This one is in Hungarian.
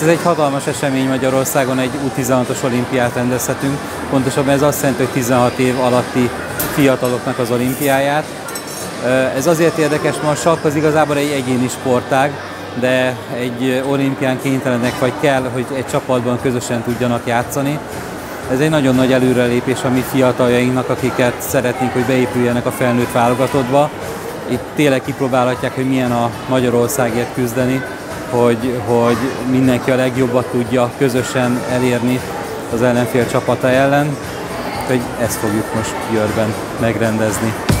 Ez egy hatalmas esemény Magyarországon, egy U16-os olimpiát rendezhetünk. Pontosabban ez azt jelenti, hogy 16 év alatti fiataloknak az olimpiáját. Ez azért érdekes, mert a sakk az igazából egy egyéni sportág, de egy olimpián kénytelenek vagy kell, hogy egy csapatban közösen tudjanak játszani. Ez egy nagyon nagy előrelépés a mi fiataljainknak, akiket szeretnénk, hogy beépüljenek a felnőtt válogatottba. Itt tényleg kipróbálhatják, hogy milyen a Magyarországért küzdeni, hogy, hogy mindenki a legjobbat tudja közösen elérni az ellenfél csapata ellen. Hogy ezt fogjuk most Győrben megrendezni.